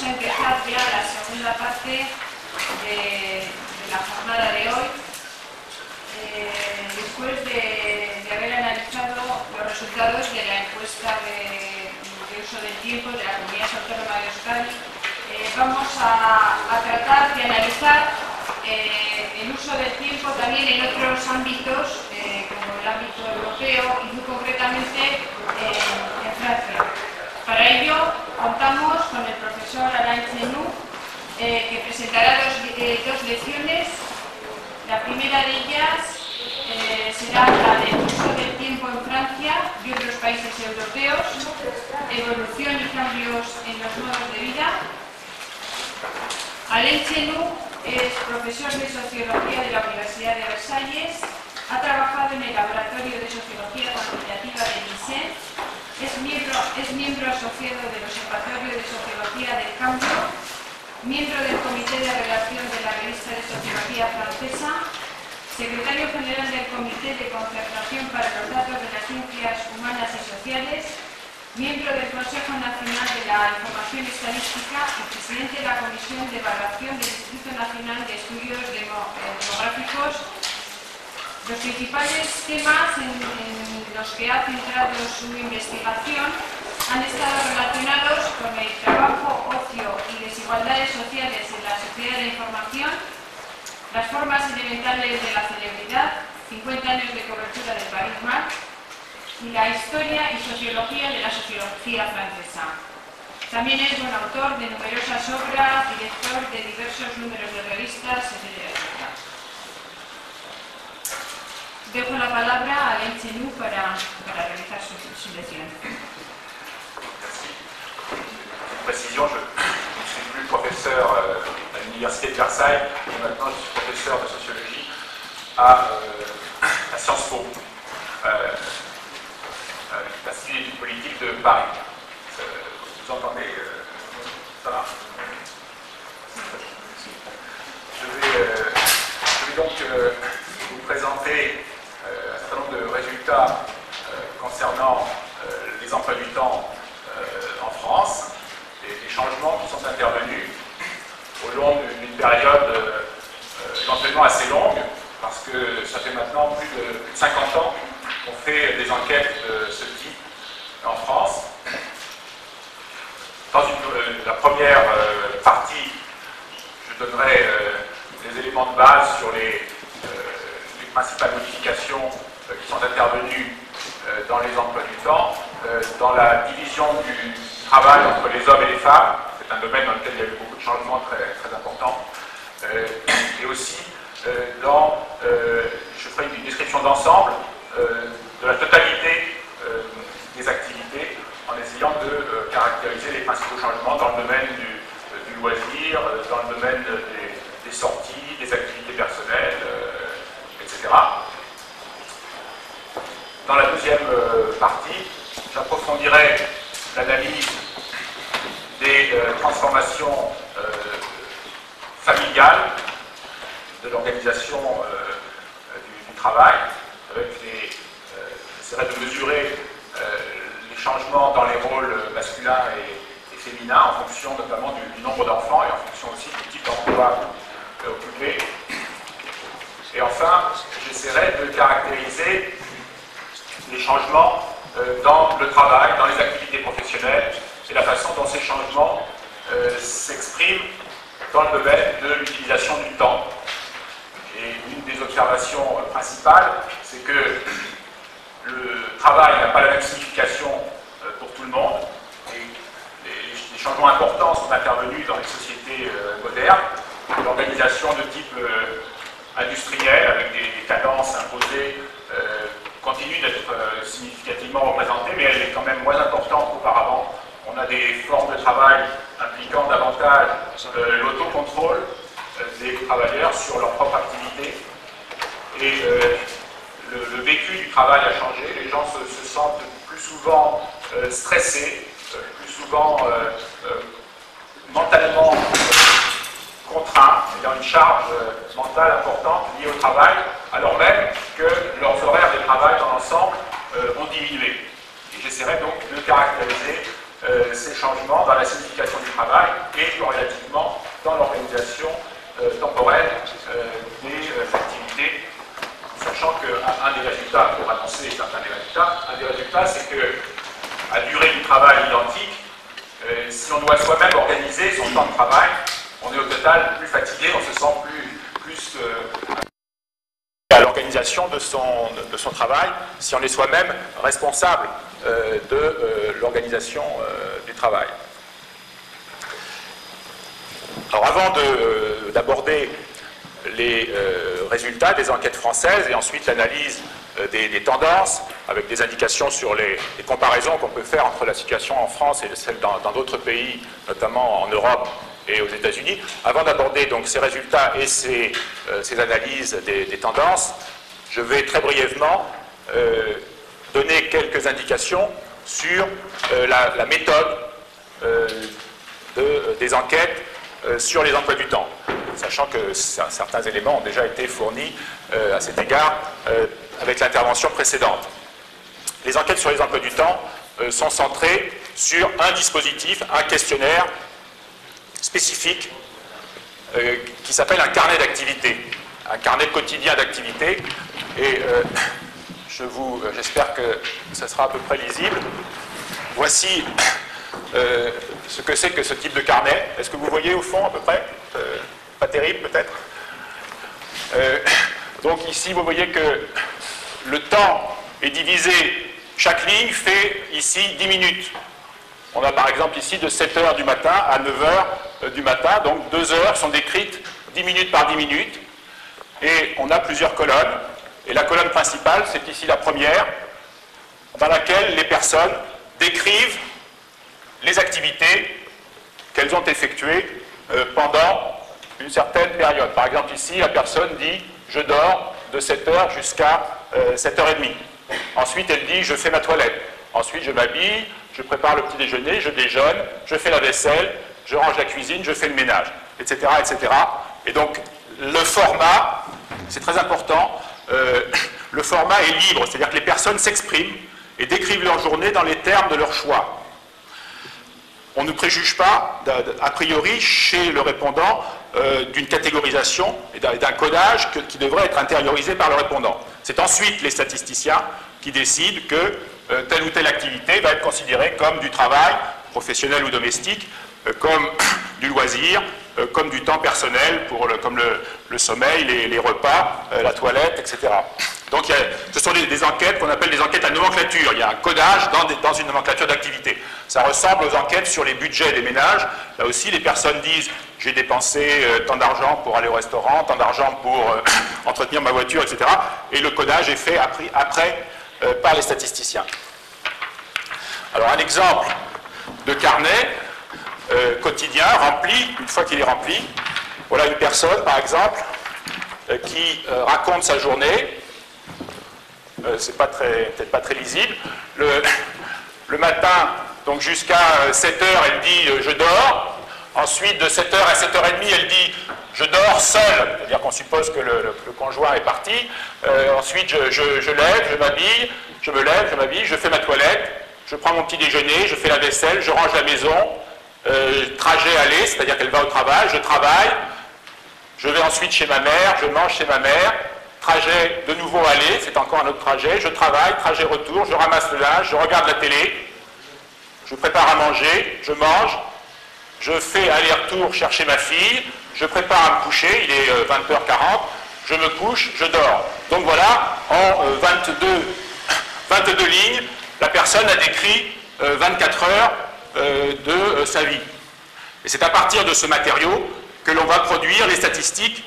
vamos a empezar ya la segunda parte de, la jornada de hoy. Eh, después de, haber analizado los resultados de la encuesta de, uso del tiempo de la Comunidad Autónoma de Euskadi, eh, vamos a, tratar de analizar eh, el uso del tiempo también en otros ámbitos, como el ámbito europeo y muy concretamente en Francia. Para ello contamos con el profesor Alain Chenou, eh, que presentará eh, dos, lecciones. La primera de ellas eh, será la del uso del tiempo en Francia y otros países europeos, evolución y cambios en los modos de vida. Alain Chenou es profesor de Sociología de la Universidad de Versalles, ha trabajado en el Laboratorio de Sociología Cuantitativa de Licen es miembro, es miembro asociado del Observatorio de Sociología del Cambio, miembro del Comité de Relación de la Revista de Sociología Francesa, secretario general del Comité de Concertación para los Datos de las Ciencias Humanas y Sociales, miembro del Consejo Nacional de la Información Estadística y presidente de la Comisión de Evaluación del Instituto Nacional de Estudios Demográficos los principales temas en, los que ha centrado su investigación han estado relacionados con el trabajo, ocio y desigualdades sociales en la sociedad de la información, las formas elementales de la celebridad, 50 años de cobertura del Paris Match y la historia y sociología de la sociología francesa. También es buen autor de numerosas obras, director de diversos números de revistas, etc. Dejo la palabra a Alain Chenou para, para realizar su, su lección. Précision, je ne suis plus professeur euh, à l'Université de Versailles, mais maintenant je suis professeur de sociologie à, euh, Sciences Po, euh, l'Institut d'études politiques de Paris. Vous entendez Ça va je je vais donc vous présenter euh, un certain nombre de euh, concernant euh, les emplois du temps en France et les changements qui sont intervenus au long d'une période éventuellement assez longue, parce que ça fait maintenant plus de, 50 ans qu'on fait des enquêtes de ce type en France. Dans la première partie, je donnerai des éléments de base sur les principales modifications euh, qui sont intervenues euh, dans les emplois du temps, euh, dans la division du travail entre les hommes et les femmes, c'est un domaine dans lequel il y a eu beaucoup de changements très, très importants, et aussi dans, je ferai une description d'ensemble de la totalité des activités en essayant de caractériser les principaux changements dans le domaine du, loisir, dans le domaine des sorties, des activités personnelles, dans la deuxième euh, partie, j'approfondirai l'analyse des euh, transformations euh, familiales de l'organisation du, travail, j'essaierai de mesurer les changements dans les rôles masculins et, féminins en fonction notamment du, nombre d'enfants et en fonction aussi du type d'emploi occupé. Et enfin, j'essaierai de caractériser les changements euh, dans le travail, dans les activités professionnelles et la façon dont ces changements euh, s'expriment dans le domaine de l'utilisation du temps. Et une des observations principales, c'est que le travail n'a pas la même signification euh, pour tout le monde. Et les, changements importants sont intervenus dans les sociétés modernes. L'organisation de type industrielle, avec des, cadences imposées, continue d'être euh, significativement représentée, mais elle est quand même moins importante qu'auparavant. On a des formes de travail impliquant davantage euh, l'autocontrôle des travailleurs sur leur propre activité. Et le, vécu du travail a changé, les gens se, sentent plus souvent stressés, plus souvent mentalement contraints, ayant une charge euh, mentale importante liée au travail, alors même que leurs horaires de travail dans l'ensemble euh, ont diminué. Et j'essaierai donc de caractériser ces changements dans la signification du travail et plus relativement dans l'organisation temporelle des activités sachant qu'un des résultats, pour annoncer certains des résultats, un des résultats, c'est que à durée du travail identique, euh, si on doit soi-même organiser son temps de travail, on est au total plus fatigué, on se sent plus, euh, à l'organisation de son, travail, si on est soi-même responsable euh, de l'organisation du travail. Alors avant d'aborder les euh, résultats des enquêtes françaises et ensuite l'analyse euh, des, tendances avec des indications sur les, comparaisons qu'on peut faire entre la situation en France et celle dans d'autres pays, notamment en Europe et aux États-Unis. Avant d'aborder donc ces résultats et ces, euh, analyses des, tendances, je vais très brièvement donner quelques indications sur la, méthode des enquêtes sur les emplois du temps sachant que certains éléments ont déjà été fournis euh, à cet égard euh, avec l'intervention précédente. Les enquêtes sur les emplois du temps euh, sont centrées sur un dispositif, un questionnaire spécifique qui s'appelle un carnet d'activité, un carnet quotidien d'activité. Et je vous, j'espère que ça sera à peu près lisible. Voici ce que c'est que ce type de carnet. Est-ce que vous voyez au fond à peu près pas terrible peut-être? Euh, donc ici, vous voyez que le temps est divisé, chaque ligne fait ici 10 minutes. On a par exemple ici de 7 h du matin à 9 h euh, du matin, donc 2 heures sont décrites 10 minutes par 10 minutes. Et on a plusieurs colonnes. Et la colonne principale, c'est ici la première, dans laquelle les personnes décrivent les activités qu'elles ont effectuées euh, pendant une certaine période. Par exemple, ici, la personne dit je dors de 7h jusqu'à 7h30. Euh, Ensuite, elle dit je fais ma toilette. Ensuite, je m'habille, je prépare le petit déjeuner, je déjeune, je fais la vaisselle, je range la cuisine, je fais le ménage, etc. Et donc, le format, c'est très important, euh, le format est libre, c'est-à-dire que les personnes s'expriment et décrivent leur journée dans les termes de leur choix. On ne préjuge pas, a priori, chez le répondant, euh, d'une catégorisation et d'un codage qui devrait être intériorisé par le répondant. C'est ensuite les statisticiens qui décident que euh, telle ou telle activité va être considérée comme du travail, professionnel ou domestique, euh, comme du loisir, comme du temps personnel, pour comme le, sommeil, les, repas, la toilette, etc. Donc ce sont des, enquêtes qu'on appelle des enquêtes à nomenclature. Il y a un codage dans, dans une nomenclature d'activité. Ça ressemble aux enquêtes sur les budgets des ménages. Là aussi, les personnes disent j'ai dépensé euh, tant d'argent pour aller au restaurant, tant d'argent pour euh, entretenir ma voiture, etc. Et le codage est fait après, euh, par les statisticiens. Alors un exemple de carnet quotidien rempli, une fois qu'il est rempli, voilà une personne par exemple qui raconte sa journée. C'est pas très, peut-être pas très lisible. Le, le matin, donc jusqu'à 7 heures, elle dit je dors. Ensuite, de 7h à 7h30, elle dit Je dors seul, c'est-à-dire qu'on suppose que le, conjoint est parti. Euh, ensuite, je, lève, je m'habille, je me lève, je m'habille, je fais ma toilette, je prends mon petit déjeuner, je fais la vaisselle, je range la maison, euh, trajet aller, c'est-à-dire qu'elle va au travail, je travaille, je vais ensuite chez ma mère, je mange chez ma mère, trajet de nouveau aller, c'est encore un autre trajet, je travaille, trajet retour, je ramasse le linge, je regarde la télé, je prépare à manger, je mange, je fais aller-retour chercher ma fille, je prépare à me coucher, il est 20h40, euh, je me couche, je dors. Donc voilà, en 22, euh, 22 lignes, la personne a décrit 24 euh, heures de sa vie. Et c'est à partir de ce matériau que l'on va produire les statistiques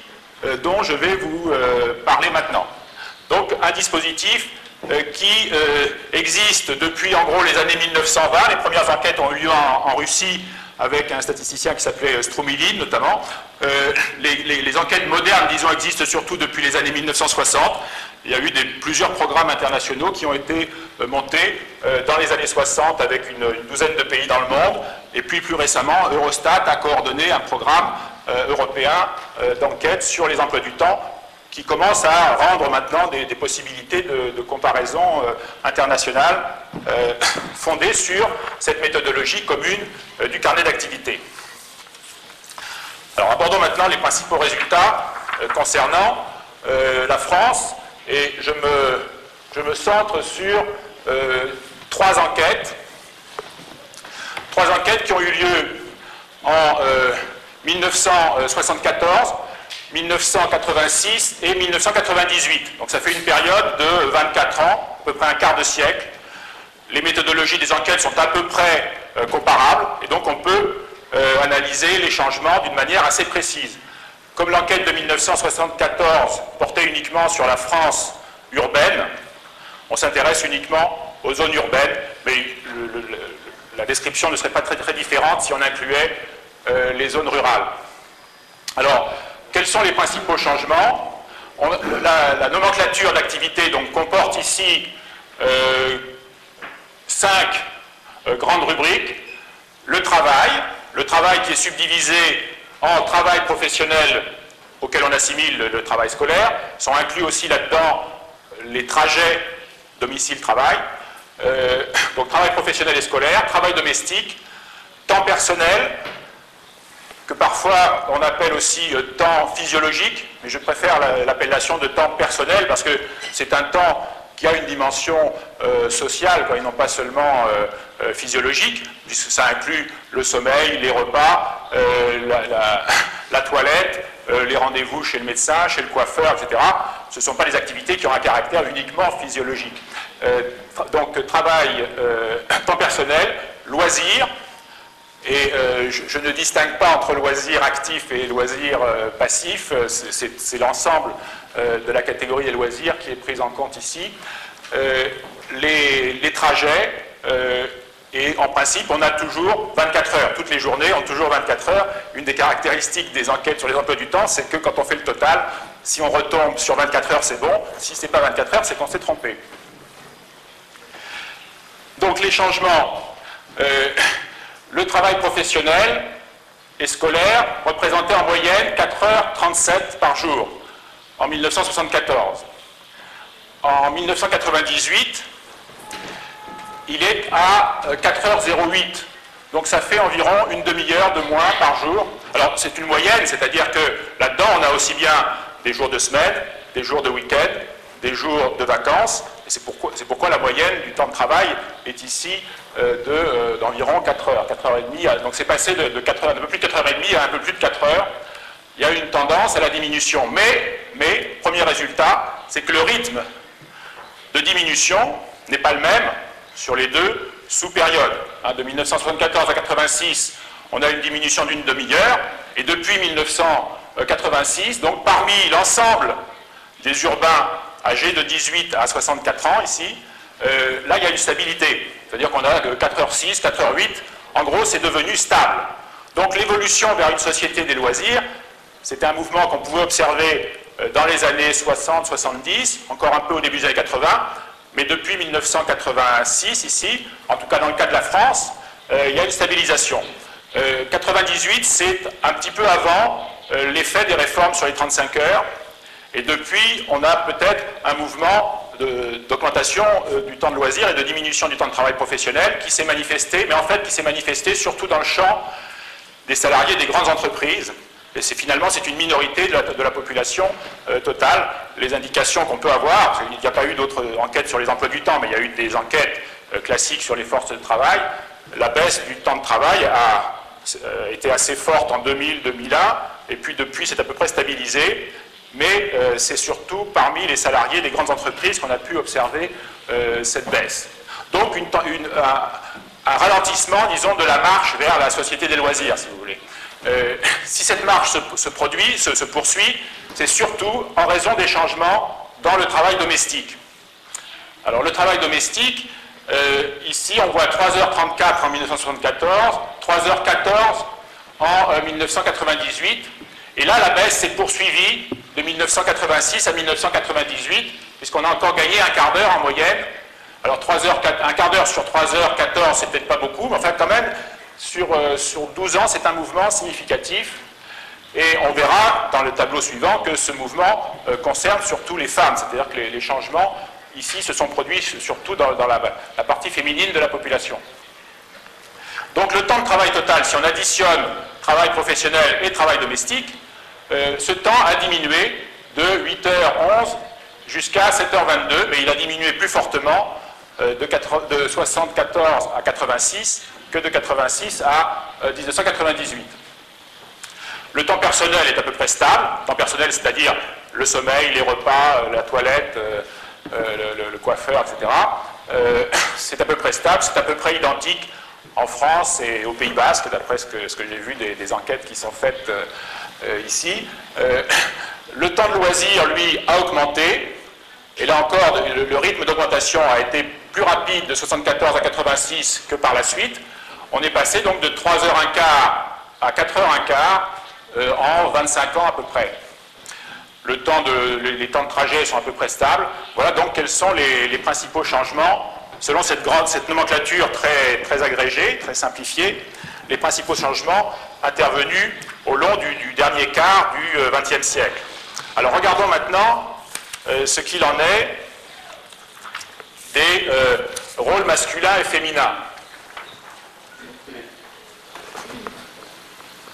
dont je vais vous parler maintenant. Donc un dispositif qui existe depuis en gros les années 1920. Les premières enquêtes ont eu lieu en Russie avec un statisticien qui s'appelait Stromilin notamment. Euh, les, enquêtes modernes, disons, existent surtout depuis les années 1960. Il y a eu plusieurs programmes internationaux qui ont été euh, montés euh, dans les années 60 avec une, douzaine de pays dans le monde. Et puis plus récemment, Eurostat a coordonné un programme européen d'enquête sur les emplois du temps qui commence à rendre maintenant des, possibilités de, comparaison euh, internationale euh, fondées sur cette méthodologie commune euh, du carnet d'activité. Alors abordons maintenant les principaux résultats concernant la France et je me, je me centre sur trois enquêtes. Trois enquêtes qui ont eu lieu en 1974 1986 et 1998. Donc ça fait une période de 24 ans, à peu près un quart de siècle. Les méthodologies des enquêtes sont à peu près euh, comparables et donc on peut euh, analyser les changements d'une manière assez précise. Comme l'enquête de 1974 portait uniquement sur la France urbaine, on s'intéresse uniquement aux zones urbaines, mais la description ne serait pas très, différente si on incluait euh, les zones rurales. Alors, quels sont les principaux changements la, nomenclature d'activité comporte ici euh, cinq euh, grandes rubriques. Le travail, le travail qui est subdivisé en travail professionnel auquel on assimile le, travail scolaire, sont inclus aussi là-dedans les trajets domicile-travail, euh, donc travail professionnel et scolaire, travail domestique, temps personnel, que parfois on appelle aussi euh, temps physiologique, mais je préfère l'appellation de temps personnel parce que c'est un temps qui a une dimension euh, sociale et non pas seulement euh, physiologique, puisque ça inclut le sommeil, les repas, la, toilette, les rendez-vous chez le médecin, chez le coiffeur, etc. Ce ne sont pas des activités qui ont un caractère uniquement physiologique. donc travail, temps personnel, loisirs, et euh, je, ne distingue pas entre loisirs actifs et loisirs euh, passifs, euh, c'est l'ensemble de la catégorie des loisirs qui est prise en compte ici. Les, trajets, et en principe, on a toujours 24 heures. Toutes les journées ont toujours 24 heures. Une des caractéristiques des enquêtes sur les emplois du temps, c'est que quand on fait le total, si on retombe sur 24 heures, c'est bon. Si ce n'est pas 24 heures, c'est qu'on s'est trompé. Donc les changements le travail professionnel et scolaire représentait en moyenne 4h37 par jour en 1974. En 1998, il est à 4h08. Donc ça fait environ une demi-heure de moins par jour. Alors c'est une moyenne, c'est-à-dire que là-dedans on a aussi bien des jours de semaine, des jours de week-end, des jours de vacances, c'est pourquoi, la moyenne du temps de travail est ici euh, euh, d'environ 4 heures, 4 heures et. Donc c'est passé de, 4 heures, peu plus de 4 heures et demie à un peu plus de 4 heures. Il y a une tendance à la diminution. Mais, mais premier résultat, c'est que le rythme de diminution n'est pas le même sur les deux sous-périodes. Hein, de 1974 à 86, on a une diminution d'une demi-heure, et depuis 1986, donc parmi l'ensemble des urbains âgés de 18 à 64 ans ici, euh, là il y a une stabilité. C'est-à-dire qu'on a 4h6, 4h8. En gros, c'est devenu stable. Donc l'évolution vers une société des loisirs, c'était un mouvement qu'on pouvait observer euh, dans les années 60-70, encore un peu au début des années 80, mais depuis 1986 ici, en tout cas dans le cas de la France, euh, il y a une stabilisation. 98, c'est un petit peu avant l'effet des réformes sur les 35 heures, et depuis, on a peut-être un mouvement d'augmentation euh, du temps de loisir et de diminution du temps de travail professionnel qui s'est manifesté, mais en fait qui s'est manifesté surtout dans le champ des salariés des grandes entreprises. Et c'est finalement c'est une minorité de la, population euh, totale. Les indications qu'on peut avoir, il n'y a pas eu d'autres enquêtes sur les emplois du temps, mais il y a eu des enquêtes euh, classiques sur les forces de travail. La baisse du temps de travail a été assez forte en 2000-2001, et puis depuis c'est à peu près stabilisé mais euh, c'est surtout parmi les salariés des grandes entreprises qu'on a pu observer euh, cette baisse. Donc un, ralentissement, disons, de la marche vers la société des loisirs, si vous voulez. Euh, si cette marche se, produit, se, poursuit, c'est surtout en raison des changements dans le travail domestique. Alors le travail domestique, ici on voit 3h34 en 1974, 3h14 en 1998, et là la baisse s'est poursuivie de 1986 à 1998, puisqu'on a encore gagné un quart d'heure en moyenne. Alors 3 heures, un quart d'heure sur 3 heures 14, c'est peut-être pas beaucoup, mais enfin quand même, sur, euh, sur 12 ans, c'est un mouvement significatif. Et on verra dans le tableau suivant que ce mouvement euh, concerne surtout les femmes, c'est-à-dire que les, changements ici se sont produits surtout dans, la, partie féminine de la population. Donc le temps de travail total, si on additionne travail professionnel et travail domestique, euh, ce temps a diminué de 8h11 jusqu'à 7h22, mais il a diminué plus fortement euh, de, de 74 à 86 que de 86 à 1998. Le temps personnel est à peu près stable. Le temps personnel, c'est-à-dire le sommeil, les repas, euh, la toilette, euh, euh, le, coiffeur, etc. c'est à peu près stable, c'est à peu près identique en France et au Pays Basque, d'après ce que, j'ai vu des, enquêtes qui sont faites ici. le temps de loisir, lui, a augmenté. Et là encore, le, rythme d'augmentation a été plus rapide de 74 à 86 que par la suite. On est passé donc de 3h15 à 4h15 euh, en 25 ans à peu près. Les, temps de trajet sont à peu près stables. Voilà donc quels sont les, principaux changements selon cette, grande, cette nomenclature très, très agrégée, très simplifiée, les principaux changements intervenus au long du, dernier quart du XXe euh, siècle. Alors regardons maintenant euh, ce qu'il en est des rôles masculins et féminins.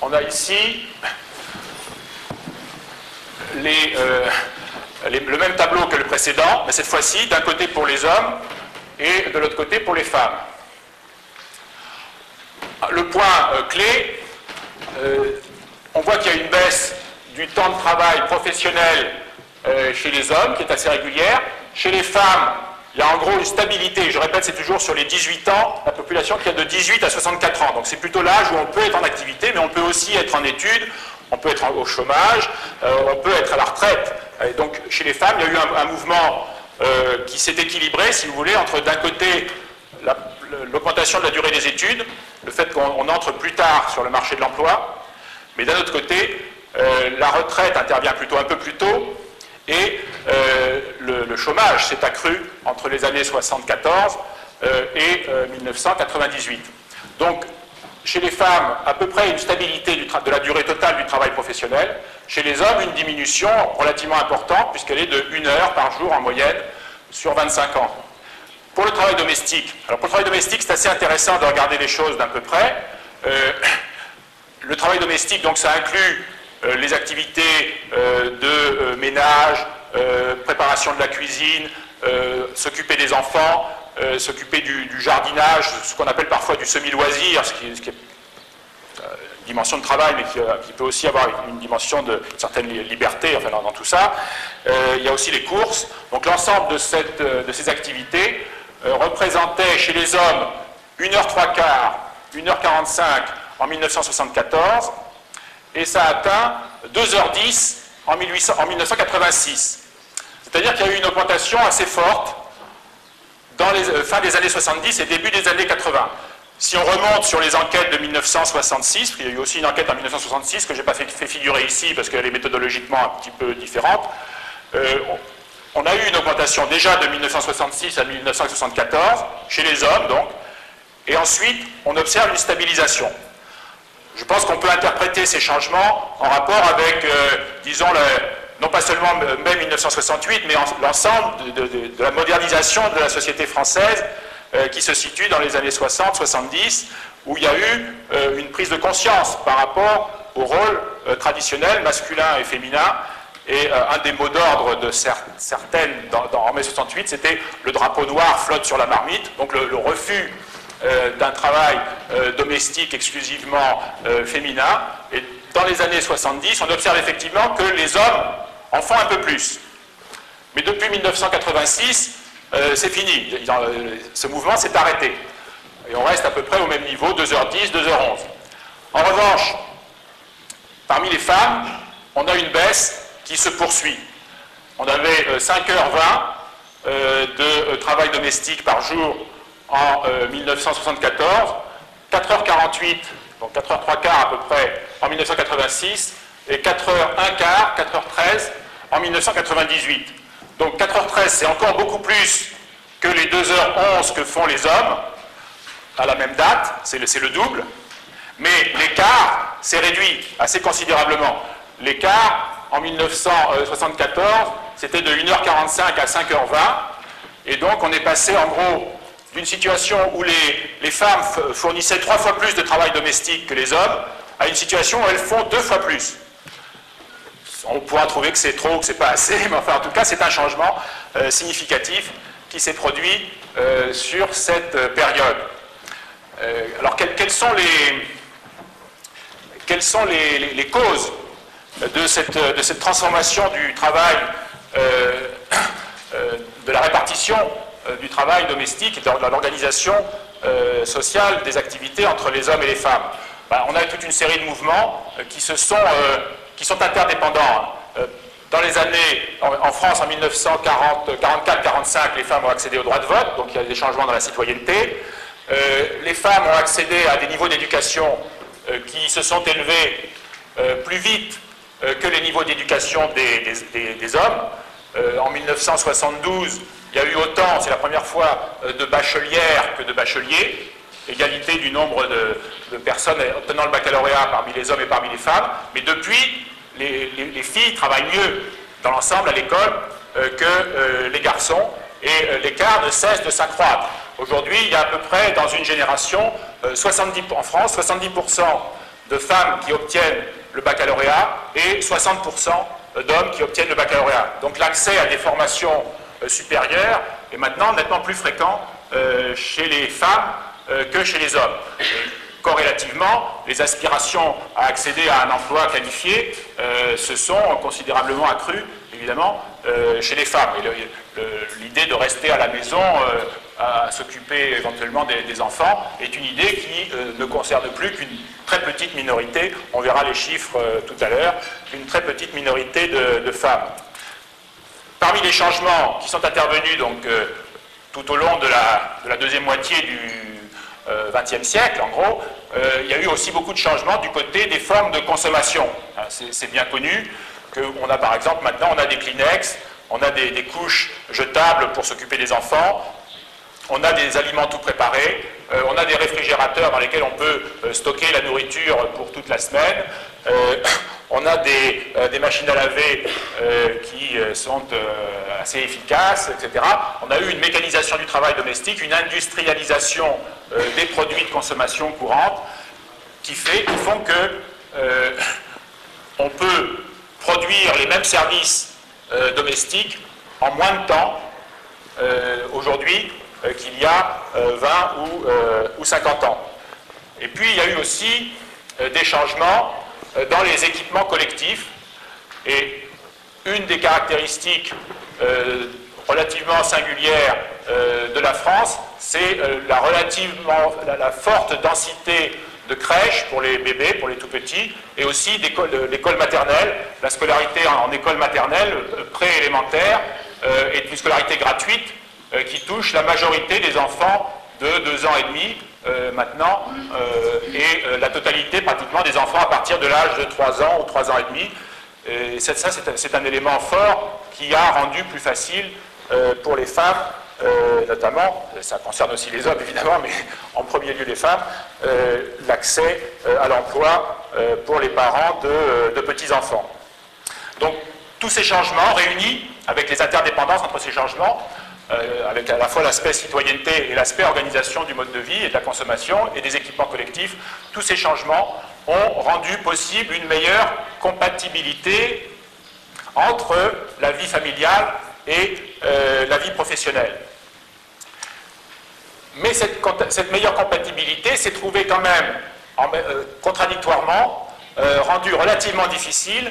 On a ici euh, le même tableau que le précédent, mais cette fois-ci d'un côté pour les hommes et de l'autre côté pour les femmes. Le point euh, clé, euh, on voit qu'il y a une baisse du temps de travail professionnel chez les hommes qui est assez régulière. Chez les femmes, il y a en gros une stabilité, je répète, c'est toujours sur les 18 ans, la population qui a de 18 à 64 ans. Donc c'est plutôt l'âge où on peut être en activité, mais on peut aussi être en études, on peut être au chômage, euh, on peut être à la retraite. Et donc chez les femmes, il y a eu un, mouvement euh, qui s'est équilibré, si vous voulez, entre d'un côté l'augmentation de la durée des études, le fait qu'on entre plus tard sur le marché de l'emploi, mais d'un autre côté, euh, la retraite intervient plutôt un peu plus tôt, et le, chômage s'est accru entre les années 74 et 1998. Donc chez les femmes, à peu près une stabilité de la durée totale du travail professionnel. Chez les hommes, une diminution relativement importante, puisqu'elle est de 1 heure par jour en moyenne sur 25 ans. Pour le travail domestique, alors pour le travail domestique, c'est assez intéressant de regarder les choses d'un peu près. Euh, le travail domestique, donc ça inclut euh, les activités euh, de ménage, préparation de la cuisine, s'occuper des enfants, euh, s'occuper du, jardinage, ce qu'on appelle parfois du semi-loisir, ce qui, est euh, une dimension de travail, mais qui, euh, peut aussi avoir une, dimension de certaine liberté enfin, dans, tout ça. il y a aussi les courses. Donc l'ensemble de, de, ces activités représentait chez les hommes 1h3 quart, 1h45 en 1974, et ça a atteint 2h10 en, 1800, en 1986. C'est-à-dire qu'il y a eu une augmentation assez forte euh, fin des années 70 et début des années 80. Si on remonte sur les enquêtes de 1966, il y a eu aussi une enquête en 1966 que je n'ai pas fait, figurer ici parce qu'elle est méthodologiquement un petit peu différente, euh, on, a eu une augmentation déjà de 1966 à 1974, chez les hommes donc, et ensuite on observe une stabilisation. Je pense qu'on peut interpréter ces changements en rapport avec, euh, disons, non pas seulement mai 1968, mais l'ensemble de, la modernisation de la société française euh, qui se situe dans les années 60-70, où il y a eu euh, une prise de conscience par rapport au rôle traditionnel masculin et féminin. Et un des mots d'ordre de certaines en mai 68, c'était le drapeau noir flotte sur la marmite, donc le, refus d'un travail domestique exclusivement féminin. Et dans les années 70, on observe effectivement que les hommes en font un peu plus. Mais depuis 1986, euh, c'est fini. Euh, ce mouvement s'est arrêté. Et on reste à peu près au même niveau, 2h10, 2h11. En revanche, parmi les femmes, on a une baisse qui se poursuit. On avait 5h20 euh, de travail domestique par jour en 1974, 4h48, donc 4h3 quarts à peu près en 1986, et 4h1 quart, 4h13 en 1998. Donc 4h13, c'est encore beaucoup plus que les 2h11 que font les hommes à la même date, c'est le, le, double. Mais l'écart s'est réduit assez considérablement. L'écart, en 1974, c'était de 1h45 à 5h20. Et donc, on est passé, en gros, d'une situation où les, femmes fournissaient trois fois plus de travail domestique que les hommes à une situation où elles font deux fois plus. On pourra trouver que c'est trop ou que c'est pas assez, mais enfin, en tout cas, c'est un changement euh, significatif qui s'est produit euh, sur cette euh, période. Alors, quelles, sont les, causes de cette, transformation du travail, de la répartition du travail domestique et de l'organisation sociale des activités entre les hommes et les femmes ben, On a toute une série de mouvements qui, se sont, qui sont interdépendants. Dans les années, en, France, en 1944-45, les femmes ont accédé au droit de vote, donc il y a des changements dans la citoyenneté. Euh, les femmes ont accédé à des niveaux d'éducation euh, qui se sont élevés euh, plus vite euh, que les niveaux d'éducation des, hommes. Euh, en 1972, il y a eu autant, c'est la première fois, de bachelières que de bacheliers égalité du nombre de, personnes obtenant le baccalauréat parmi les hommes et parmi les femmes, mais depuis, les, les, les filles travaillent mieux dans l'ensemble à l'école euh, que euh, les garçons et euh, l'écart ne cesse de s'accroître. Aujourd'hui, il y a à peu près dans une génération, 70, en France, 70% de femmes qui obtiennent le baccalauréat et 60% d'hommes qui obtiennent le baccalauréat. Donc l'accès à des formations supérieures est maintenant nettement plus fréquent chez les femmes que chez les hommes corrélativement, les aspirations à accéder à un emploi qualifié euh, se sont considérablement accrues, évidemment, euh, chez les femmes. Et l'idée de rester à la maison, euh, à s'occuper éventuellement des, enfants, est une idée qui euh, ne concerne plus qu'une très petite minorité, on verra les chiffres euh, tout à l'heure, une très petite minorité de, femmes. Parmi les changements qui sont intervenus donc, euh, tout au long de la, de la deuxième moitié du XXe euh, siècle, en gros, euh, il y a eu aussi beaucoup de changements du côté des formes de consommation. Hein, c'est bien connu qu'on a par exemple maintenant, on a des Kleenex, on a des, couches jetables pour s'occuper des enfants, on a des aliments tout préparés, on a des réfrigérateurs dans lesquels on peut stocker la nourriture pour toute la semaine, on a des, euh, des, machines à laver qui sont assez efficaces, etc. On a eu une mécanisation du travail domestique, une industrialisation des produits de consommation courante qui, font que on peut produire les mêmes services domestiques en moins de temps aujourd'hui euh, qu'il y a 20 euh, ou, euh, ou 50 ans. Et puis il y a eu aussi des changements dans les équipements collectifs. Et une des caractéristiques relativement singulières de la France, c'est la relativement la, forte densité de crèches pour les bébés, pour les tout petits, et aussi d'écoles maternelles. La scolarité en, école maternelle préélémentaire euh, est une scolarité gratuite euh, qui touche la majorité des enfants de 2 ans et demi euh, maintenant, euh, et euh, la totalité pratiquement des enfants à partir de l'âge de 3 ans ou 3 ans et demi. Et ça, c'est un élément fort qui a rendu plus facile pour les femmes, notamment, ça concerne aussi les hommes évidemment, mais en premier lieu les femmes, l'accès à l'emploi pour les parents de, de petits-enfants. Donc, tous ces changements réunis avec les interdépendances entre ces changements euh, avec à la fois l'aspect citoyenneté et l'aspect organisation du mode de vie et de la consommation et des équipements collectifs, tous ces changements ont rendu possible une meilleure compatibilité entre la vie familiale et euh, la vie professionnelle. Mais cette, meilleure compatibilité s'est trouvée quand même euh, contradictoirement rendue relativement difficile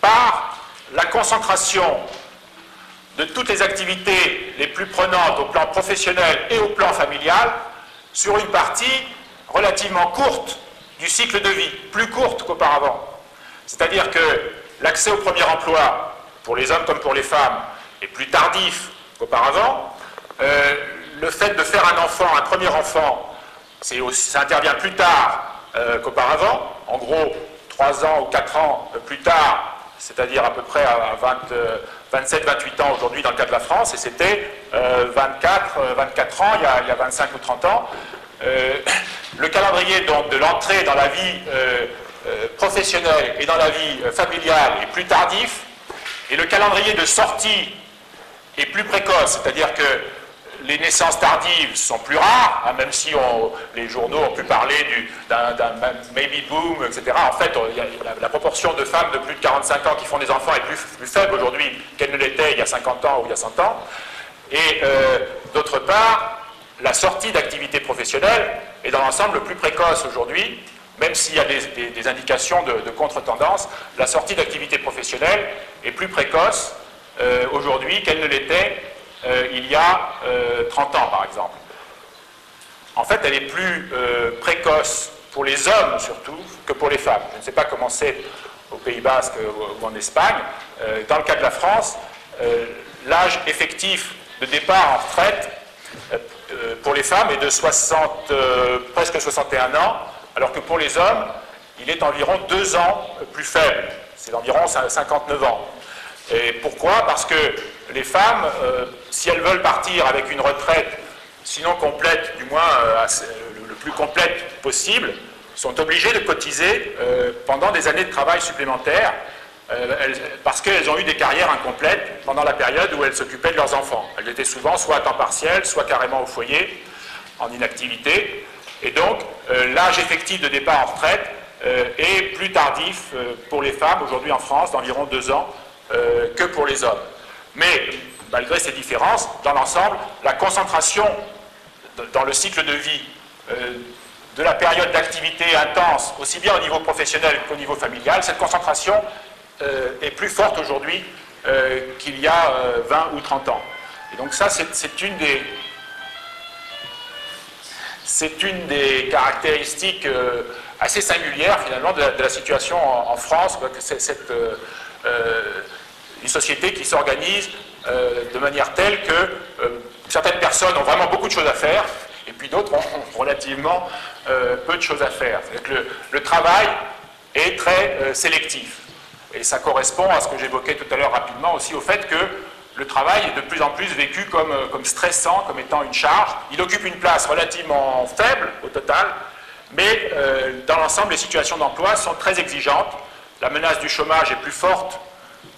par la concentration de toutes les activités les plus prenantes au plan professionnel et au plan familial sur une partie relativement courte du cycle de vie, plus courte qu'auparavant. C'est-à-dire que l'accès au premier emploi, pour les hommes comme pour les femmes, est plus tardif qu'auparavant. Euh, le fait de faire un enfant, un premier enfant, ça intervient plus tard euh, qu'auparavant. En gros, 3 ans ou 4 ans plus tard, c'est-à-dire à peu près à 20, euh, 27-28 ans aujourd'hui dans le cas de la France, et c'était euh, 24, 24 euh, ans il y, a, il y, a, 25 ou 30 ans. le calendrier de l'entrée dans la vie professionnelle et dans la vie familiale est plus tardif, et le calendrier de sortie est plus précoce, c'est-à-dire que les naissances tardives sont plus rares, hein, même si les journaux ont pu parler d'un baby boom, etc. En fait, la, proportion de femmes de plus de 45 ans qui font des enfants est plus, faible aujourd'hui qu'elle ne l'était il y a 50 ans ou il y a 100 ans. Et euh, d'autre part, la sortie d'activité professionnelle est dans l'ensemble plus précoce aujourd'hui, même s'il y a des, indications de, contre-tendance, la sortie d'activité professionnelle est plus précoce euh, aujourd'hui qu'elle ne l'était euh, il y a 30 euh, ans, par exemple. En fait, elle est plus euh, précoce pour les hommes, surtout, que pour les femmes. Je ne sais pas comment c'est au Pays Basque ou en Espagne. dans le cas de la France, l'âge effectif de départ en retraite pour les femmes est de 60, presque 61 ans, alors que pour les hommes, il est environ deux ans plus faible. C'est environ 59 ans. Et pourquoi? Parce que les femmes, euh, si elles veulent partir avec une retraite, sinon complète, du moins euh, le plus complète possible, sont obligées de cotiser euh, pendant des années de travail supplémentaires, parce qu'elles ont eu des carrières incomplètes pendant la période où elles s'occupaient de leurs enfants. Elles étaient souvent soit à temps partiel, soit carrément au foyer, en inactivité. Et donc, l'âge effectif de départ en retraite est plus tardif pour les femmes, aujourd'hui en France, d'environ deux ans, que pour les hommes. Mais malgré ces différences, dans l'ensemble, la concentration dans le cycle de vie euh, de la période d'activité intense, aussi bien au niveau professionnel qu'au niveau familial, cette concentration euh, est plus forte aujourd'hui euh, qu'il y a 20 ou 30 ans. Et donc ça, c'est une des... C'est une des caractéristiques assez singulières finalement de la, situation en, France, que cette, une société qui s'organise euh, de manière telle que euh, certaines personnes ont vraiment beaucoup de choses à faire, et puis d'autres ont relativement euh, peu de choses à faire. Le, travail est très sélectif. Et ça correspond à ce que j'évoquais tout à l'heure rapidement aussi au fait que le travail est de plus en plus vécu comme stressant, comme étant une charge. Il occupe une place relativement faible au total, mais dans l'ensemble, les situations d'emploi sont très exigeantes. La menace du chômage est plus forte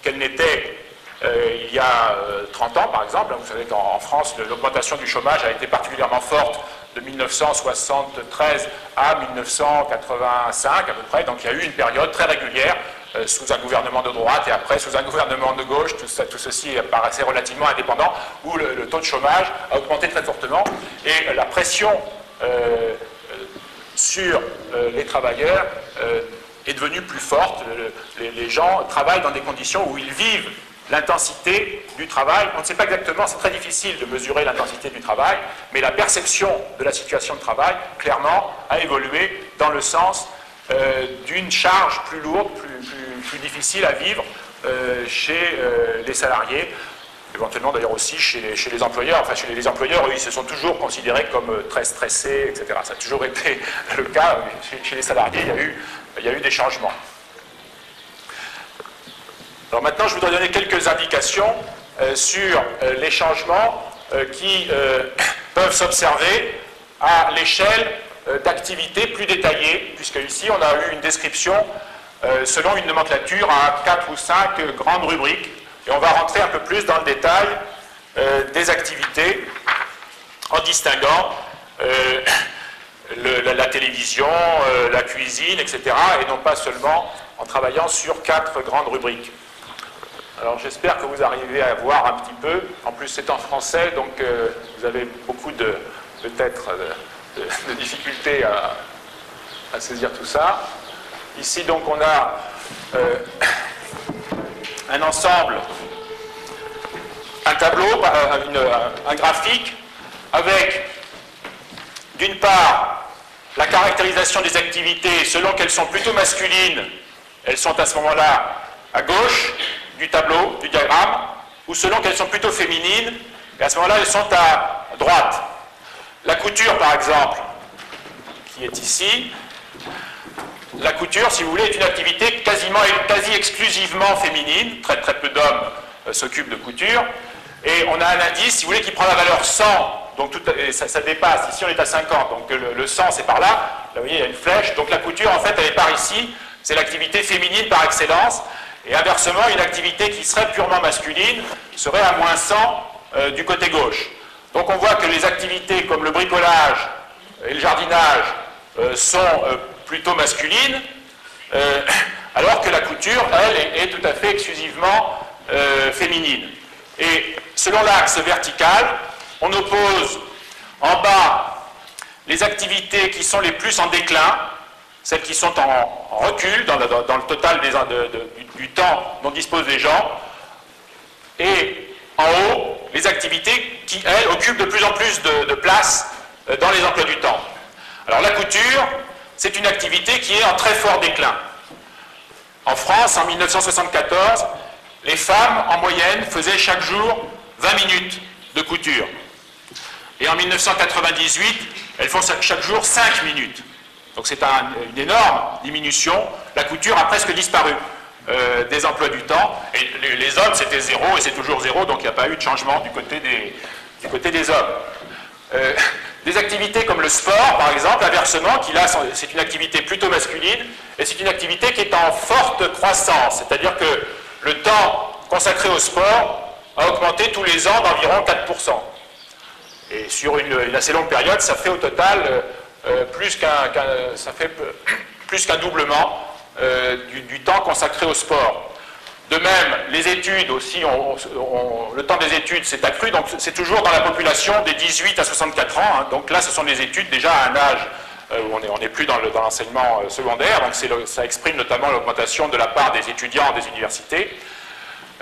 qu'elle n'était euh, il y a 30 euh, ans, par exemple. Vous savez qu'en France, l'augmentation du chômage a été particulièrement forte de 1973 à 1985 à peu près. Donc il y a eu une période très régulière euh, sous un gouvernement de droite et après sous un gouvernement de gauche, tout, ceci paraissait relativement indépendant, où le, taux de chômage a augmenté très fortement et la pression sur les travailleurs est devenue plus forte. les, gens travaillent dans des conditions où ils vivent l'intensité du travail. On ne sait pas exactement, c'est très difficile de mesurer l'intensité du travail, mais la perception de la situation de travail, clairement, a évolué dans le sens euh, d'une charge plus lourde, plus, difficile à vivre euh, chez euh, les salariés, éventuellement d'ailleurs aussi chez, les employeurs. Enfin, chez les employeurs, ils se sont toujours considérés comme très stressés, etc. Ça a toujours été le cas. Chez, les salariés, il y a eu, il y a eu des changements. Alors maintenant, je voudrais donner quelques indications euh, sur euh, les changements euh, qui peuvent s'observer à l'échelle d'activités plus détaillées, puisque ici on a eu une description selon une nomenclature à quatre ou cinq grandes rubriques, et on va rentrer un peu plus dans le détail des activités en distinguant la, télévision, la cuisine, etc., et non pas seulement en travaillant sur quatre grandes rubriques. Alors j'espère que vous arrivez à voir un petit peu. En plus c'est en français, donc euh, vous avez beaucoup de peut-être de, difficultés à, saisir tout ça. Ici donc on a euh, un ensemble, un tableau, euh, un graphique avec d'une part la caractérisation des activités selon qu'elles sont plutôt masculines, elles sont à ce moment-là à gauche, du tableau, du diagramme, ou selon qu'elles sont plutôt féminines, à ce moment-là, elles sont à droite. La couture, par exemple, qui est ici, la couture, si vous voulez, est une activité quasiment, quasi exclusivement féminine. Très très peu d'hommes euh, s'occupent de couture. Et on a un indice, si vous voulez, qui prend la valeur 100 donc tout, ça, dépasse, ici on est à 50, donc le, 100 c'est par là, là vous voyez il y a une flèche, donc la couture en fait elle est par ici, c'est l'activité féminine par excellence, et inversement une activité qui serait purement masculine serait à moins 100 euh, du côté gauche. Donc on voit que les activités comme le bricolage et le jardinage euh, sont euh, plutôt masculines, alors que la couture, elle, est, tout à fait exclusivement féminine. Et selon l'axe vertical, on oppose en bas les activités qui sont les plus en déclin, celles qui sont en, recul dans, le total du, temps dont disposent les gens, et en haut, les activités qui, elles, occupent de plus en plus de, place euh, dans les emplois du temps. Alors la couture, c'est une activité qui est en très fort déclin. En France, en 1974, les femmes, en moyenne, faisaient chaque jour 20 minutes de couture. Et en 1998, elles font chaque jour 5 minutes. Donc c'est une énorme diminution. La couture a presque disparu euh, des emplois du temps. Et les, hommes, c'était zéro et c'est toujours zéro, donc il n'y a pas eu de changement du côté des, hommes. Euh, des activités comme le sport, par exemple, inversement, qui là, c'est une activité plutôt masculine, et c'est une activité qui est en forte croissance. C'est-à-dire que le temps consacré au sport a augmenté tous les ans d'environ 4%. Et sur une, assez longue période, ça fait au total euh, euh, plus qu'un ça fait plus qu'un doublement euh, du, temps consacré au sport. De même, les études aussi, le temps des études s'est accru, donc c'est toujours dans la population des 18 à 64 ans. Hein. donc là, ce sont des études déjà à un âge où on n'est plus dans l'enseignement secondaire, donc ça exprime notamment l'augmentation de la part des étudiants des universités.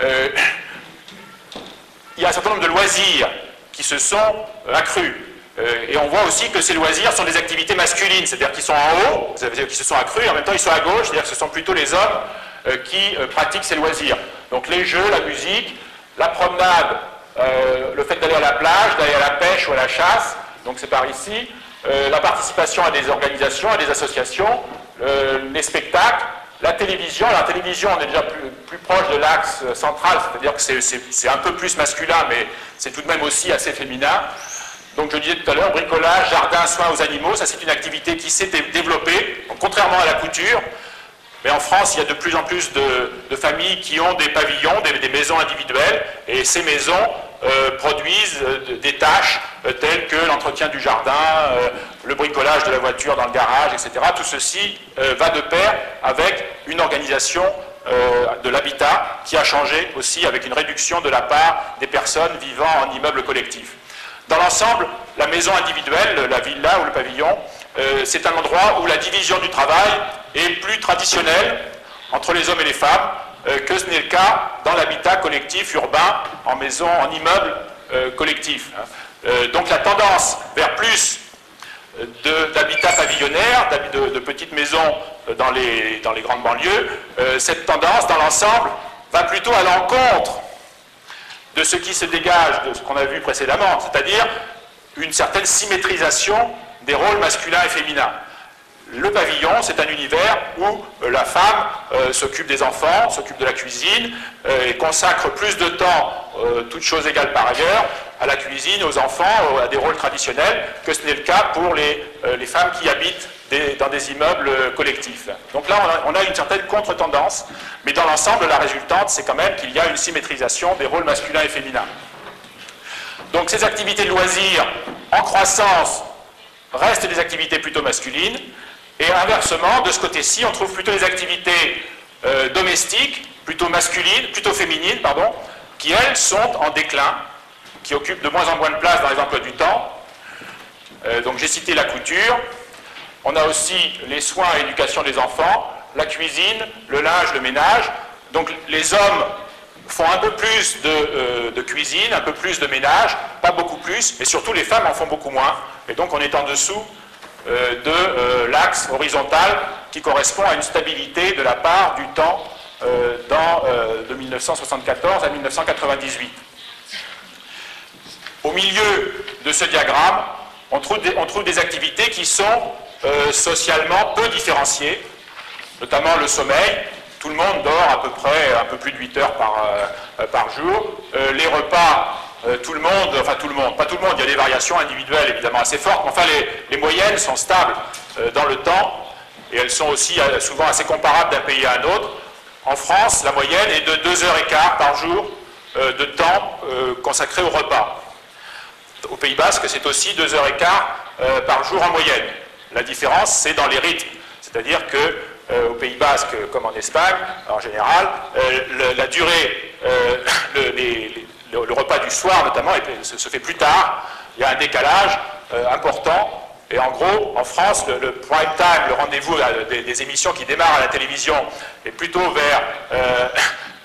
il y a un certain nombre de loisirs qui se sont accrus. Euh, et on voit aussi que ces loisirs sont des activités masculines, c'est-à-dire qu'ils sont en haut, qui se sont accrus, et en même temps ils sont à gauche, c'est-à-dire que ce sont plutôt les hommes euh, qui euh, pratiquent ces loisirs. Donc les jeux, la musique, la promenade, le fait d'aller à la plage, d'aller à la pêche ou à la chasse, donc c'est par ici, la participation à des organisations, à des associations, les spectacles, la télévision, la télévision, on est déjà plus, proche de l'axe central, c'est-à-dire que c'est un peu plus masculin, mais c'est tout de même aussi assez féminin. Donc je disais tout à l'heure, bricolage, jardin, soins aux animaux, ça c'est une activité qui s'est développée, contrairement à la couture. Mais en France, il y a de plus en plus de, familles qui ont des pavillons, des, maisons individuelles, et ces maisons euh, produisent euh, des tâches euh, telles que l'entretien du jardin, le bricolage de la voiture dans le garage, etc. Tout ceci va de pair avec une organisation de l'habitat qui a changé aussi avec une réduction de la part des personnes vivant en immeubles collectifs. Dans l'ensemble, la maison individuelle, la villa ou le pavillon, c'est un endroit où la division du travail est plus traditionnelle entre les hommes et les femmes, euh, que ce n'est le cas dans l'habitat collectif urbain, en maison, en immeuble euh, collectif. Hein. Euh, donc la tendance vers plus d'habitat pavillonnaire, de, petites maisons dans les, dans les grandes banlieues, cette tendance dans l'ensemble va plutôt à l'encontre de ce qui se dégage de ce qu'on a vu précédemment, c'est-à-dire une certaine symétrisation des rôles masculins et féminins. Le pavillon, c'est un univers où euh, la femme euh, s'occupe des enfants, s'occupe de la cuisine euh, et consacre plus de temps, toutes choses égales par ailleurs, à la cuisine, aux enfants, à des rôles traditionnels, que ce n'est le cas pour les, femmes qui habitent dans des immeubles collectifs. Donc là, on a, une certaine contre-tendance, mais dans l'ensemble, la résultante, c'est quand même qu'il y a une symétrisation des rôles masculins et féminins. Donc ces activités de loisirs en croissance restent des activités plutôt masculines, et inversement, de ce côté-ci, on trouve plutôt des activités euh, domestiques, plutôt masculines, plutôt féminines, pardon, qui elles sont en déclin, qui occupent de moins en moins de place dans les emplois du temps. Euh, donc j'ai cité la couture. On a aussi les soins et l'éducation des enfants, la cuisine, le linge, le ménage. Donc les hommes font un peu plus de, euh, de, cuisine, un peu plus de ménage, pas beaucoup plus, mais surtout les femmes en font beaucoup moins. Et donc on est en dessous de euh, l'axe horizontal qui correspond à une stabilité de la part du temps euh, dans, de 1974 à 1998. Au milieu de ce diagramme, on trouve des, on trouve des activités qui sont socialement peu différenciées, notamment le sommeil. Tout le monde dort à peu près un peu plus de 8 heures par, par jour. les repas tout le monde, enfin tout le monde, pas tout le monde, il y a des variations individuelles évidemment assez fortes, mais enfin les, moyennes sont stables dans le temps et elles sont aussi souvent assez comparables d'un pays à un autre. En France, la moyenne est de 2 heures et quart par jour de temps consacré au repas. Au Pays Basque, c'est aussi 2 heures et quart par jour en moyenne. La différence, c'est dans les rythmes. C'est-à-dire que euh, Pays Basque, comme en Espagne, en général, euh, la durée, euh, le, repas du soir notamment, se, fait plus tard. Il y a un décalage important. Et en gros, en France, le, prime time, le rendez-vous des, émissions qui démarrent à la télévision, est plutôt vers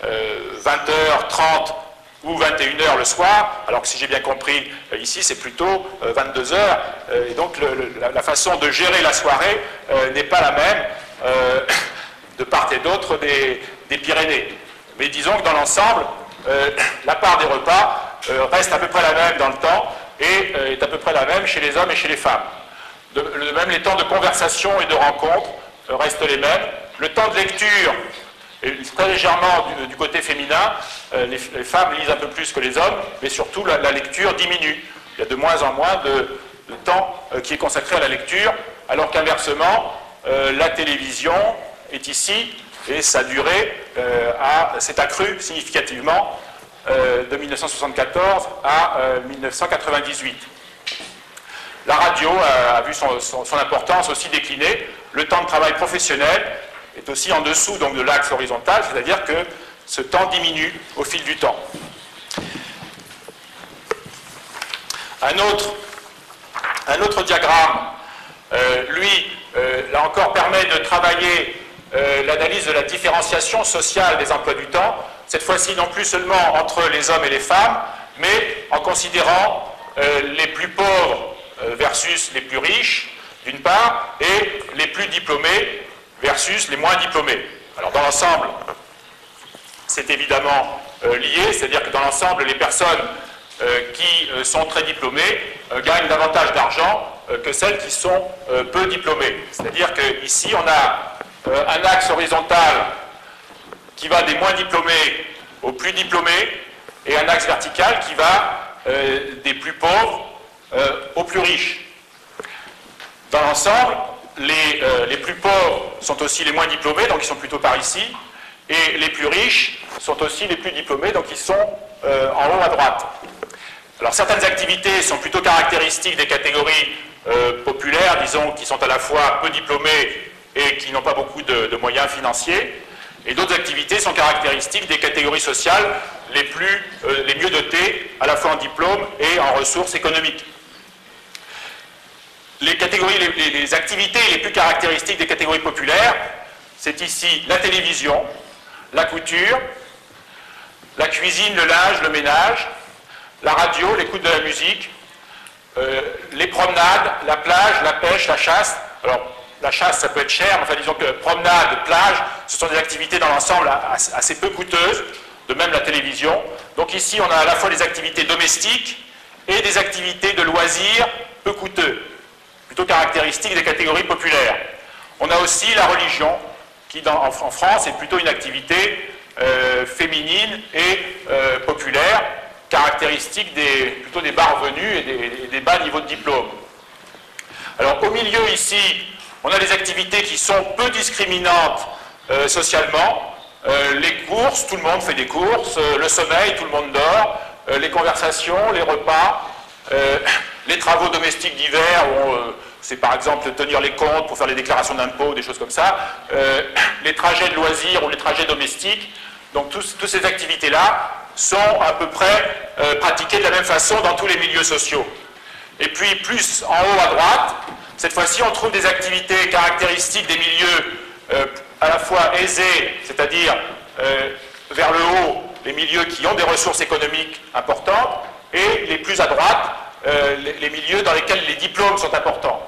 20h30 ou 21h le soir, alors que si j'ai bien compris, euh, ici c'est plutôt 22h, euh, euh, et donc la, façon de gérer la soirée n'est pas la même de part et d'autre des, Pyrénées. Mais disons que dans l'ensemble, la part des repas reste à peu près la même dans le temps et est à peu près la même chez les hommes et chez les femmes. De, même les temps de conversation et de rencontre restent les mêmes. Le temps de lecture et très légèrement du, côté féminin, euh, les, femmes lisent un peu plus que les hommes, mais surtout la, lecture diminue. Il y a de moins en moins de, temps euh, qui est consacré à la lecture, alors qu'inversement, euh, la télévision est ici et sa durée s'est accrue significativement de 1974 à 1998. La radio a, vu son, importance aussi décliner. Le temps de travail professionnel est aussi en dessous donc, de l'axe horizontal, c'est-à-dire que ce temps diminue au fil du temps. Un autre, un autre diagramme, euh, lui, euh, là encore, permet de travailler euh, l'analyse de la différenciation sociale des emplois du temps, cette fois-ci non plus seulement entre les hommes et les femmes, mais en considérant les plus pauvres versus les plus riches, d'une part, et les plus diplômés versus les moins diplômés. Alors dans l'ensemble, c'est évidemment euh, lié, c'est-à-dire que dans l'ensemble, les personnes euh, qui euh, sont très diplômées gagnent davantage d'argent que celles qui sont peu diplômées. C'est-à-dire qu'ici, on a un axe horizontal qui va des moins diplômés aux plus diplômés et un axe vertical qui va des plus pauvres aux plus riches. Dans l'ensemble, euh, les, plus pauvres sont aussi les moins diplômés, donc ils sont plutôt par ici, et les plus riches sont aussi les plus diplômés, donc ils sont euh, en haut à droite. Alors certaines activités sont plutôt caractéristiques des catégories euh, populaires, disons, qui sont à la fois peu diplômées et qui n'ont pas beaucoup de, moyens financiers, et d'autres activités sont caractéristiques des catégories sociales les, plus, les mieux dotées, à la fois en diplôme et en ressources économiques les, activités les plus caractéristiques des catégories populaires, c'est ici la télévision, la couture, la cuisine, le linge, le ménage, la radio, l'écoute de la musique, euh, les promenades, la plage, la pêche, la chasse. Alors, la chasse, ça peut être cher, mais enfin, disons que promenade, plage, ce sont des activités dans l'ensemble assez peu coûteuses, de même la télévision. Donc ici, on a à la fois des activités domestiques et des activités de loisirs peu coûteux caractéristique des catégories populaires. On a aussi la religion, qui en, France est plutôt une activité euh, féminine et euh, populaire, caractéristique des, plutôt des bas revenus et des, bas niveaux de diplôme. Alors au milieu ici, on a des activités qui sont peu discriminantes euh, socialement. les courses, tout le monde fait des courses, le sommeil, tout le monde dort, les conversations, les repas, les travaux domestiques divers, c'est par exemple tenir les comptes pour faire les déclarations d'impôts, des choses comme ça, euh, les trajets de loisirs ou les trajets domestiques. Donc toutes ces activités-là sont à peu près euh, pratiquées de la même façon dans tous les milieux sociaux. Et puis plus en haut à droite, cette fois-ci on trouve des activités caractéristiques des milieux euh, à la fois aisés, c'est-à-dire vers le haut, les milieux qui ont des ressources économiques importantes, et les plus à droite, les milieux dans lesquels les diplômes sont importants.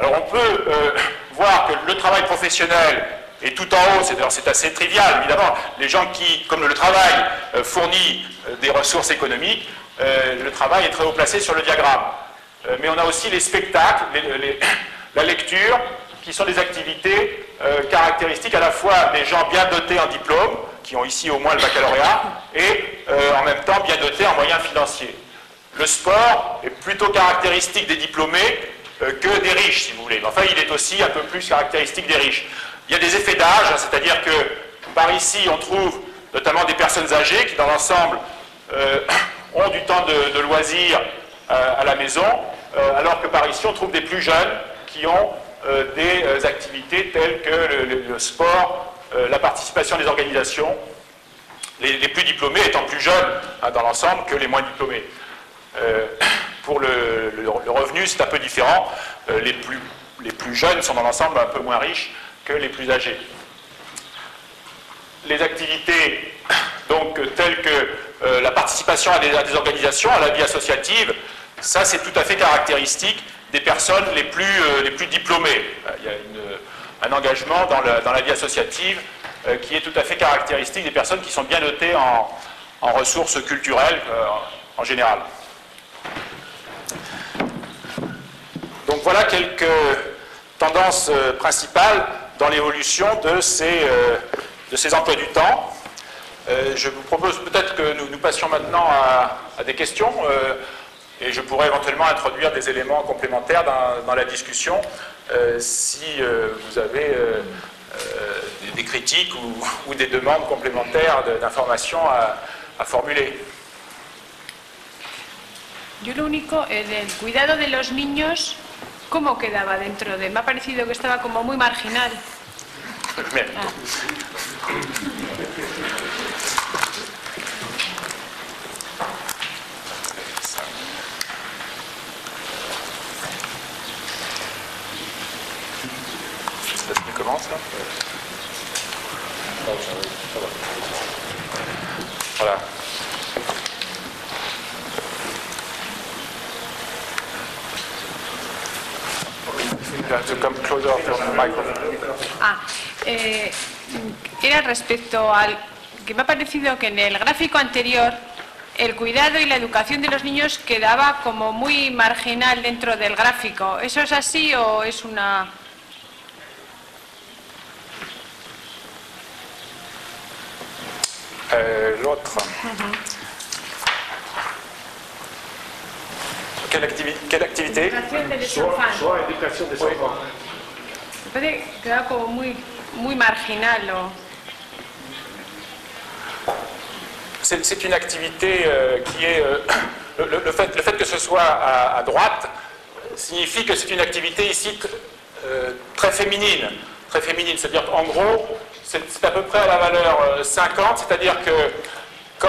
Alors on peut euh, voir que le travail professionnel est tout en haut, c'est assez trivial évidemment. Les gens qui, comme le travail euh, fournit euh, des ressources économiques, le travail est très haut placé sur le diagramme. Mais on a aussi les spectacles, la lecture, qui sont des activités caractéristiques à la fois des gens bien dotés en diplôme qui ont ici au moins le baccalauréat, et en même temps bien dotés en moyens financiers. Le sport est plutôt caractéristique des diplômés que des riches, si vous voulez. Enfin, il est aussi un peu plus caractéristique des riches. Il y a des effets d'âge, hein, c'est-à-dire que par ici, on trouve notamment des personnes âgées qui, dans l'ensemble, ont du temps de, loisirs à la maison, alors que par ici, on trouve des plus jeunes qui ont des activités telles que le sport, la participation des organisations, les, plus diplômés étant plus jeunes hein, dans l'ensemble que les moins diplômés. Euh, pour le, revenu, c'est un peu différent. Euh, les, plus, jeunes sont dans l'ensemble un peu moins riches que les plus âgés. Les activités donc, telles que euh, la participation à des, organisations, à la vie associative, ça c'est tout à fait caractéristique des personnes les plus, les plus diplômées. Il y a un engagement dans, la vie associative euh, qui est tout à fait caractéristique des personnes qui sont bien dotées en, ressources culturelles euh, en général. Donc voilà quelques tendances euh, principales dans l'évolution de, ces, de ces emplois du temps. je vous propose peut-être que nous, nous, passions maintenant à, des questions et je pourrais éventuellement introduire des éléments complémentaires dans, dans la discussion si vous avez euh, des, critiques ou, des demandes complémentaires d'informations à, a formuler. Yo lo único, el cuidado de los niños, ¿cómo quedaba dentro de? Me ha parecido que estaba como muy marginal. Ah. Voilà. Ah, eh, era respecto al que me ha parecido que en el gráfico anterior el cuidado y la educación de los niños quedaba como muy marginal dentro del gráfico. ¿Eso es así o es una Euh, l'autre. Quelle, quelle, activité? Soit, éducation des enfants. C'est une activité euh, qui est. Euh, le, fait, le, fait, que ce soit à, droite signifie que c'est une activité ici très féminine. Très féminine. C'est-à-dire qu'en gros, c'est à peu près à la valeur 50, euh, c'est-à-dire que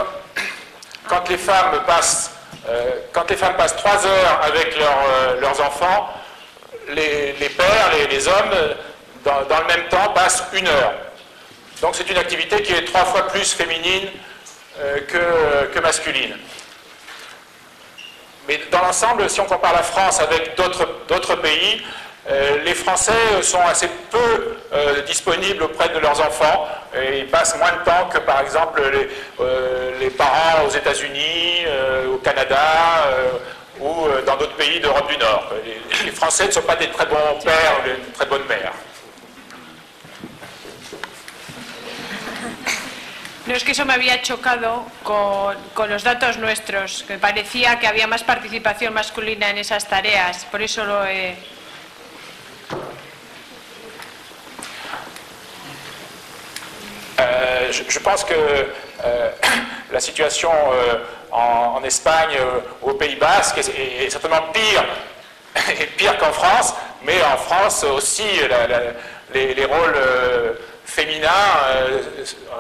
quand, les femmes passent, euh, quand les femmes passent 3 heures avec euh, leurs enfants, les, pères, les, hommes, dans, le même temps, passent une heure. Donc c'est une activité qui est trois fois plus féminine que, masculine. Mais dans l'ensemble, si on compare la France avec d'autres pays, euh, les Français sont assez peu euh, disponibles auprès de leurs enfants et ils passent moins de temps que par exemple les, euh, parents aux États-Unis, au Canada ou dans d'autres pays d'Europe du Nord. Les, Français ne sont pas des très bons pères ou des très bonnes mères. No es que eso me había chocado con, con, los datos nuestros, que parecía que había más participación masculina en esas tareas, por eso lo he, Euh, je, pense que euh, la situation euh, en, Espagne, au Pays Basque, est, certainement pire, pire qu'en France, mais en France aussi, les, rôles féminins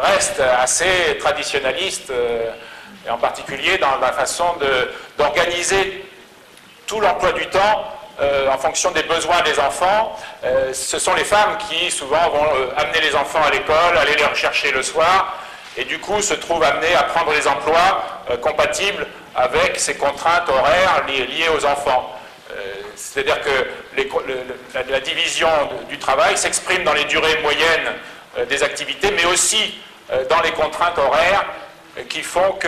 restent assez traditionnalistes, et en particulier dans la façon d'organiser tout l'emploi du temps en fonction des besoins des enfants. Euh, ce sont les femmes qui souvent vont euh, amener les enfants à l'école, aller les rechercher le soir, et du coup se trouvent amenées à prendre les emplois compatibles avec ces contraintes horaires liées, aux enfants. C'est-à-dire que la, division du travail s'exprime dans les durées moyennes des activités, mais aussi dans les contraintes horaires qui font que